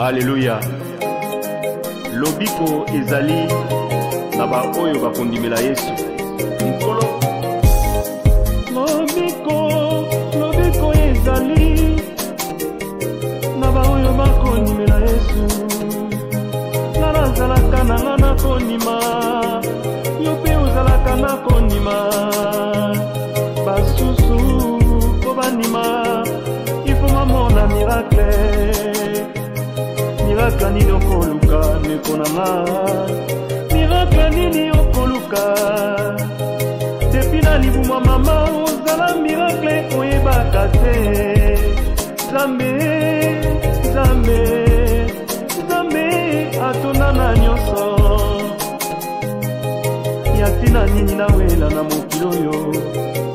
alleluya lobiko ezali na baoyo bakondimela yesu nkolo lobiko lobiko ezali na baoyo bakondimela yesu nga nazalaka na nga na kondima yo mpe ozalaka na kondima basusu mpo bandima ifo mamona miracle miraka nini okoluka ndeko na nga miraka nini okoluka depi na libumwa mama ozala mirakle oyebaka te nzambe nzambe nzambe atonda na nyonso ya ntina nini nawela na mokili oyo